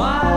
my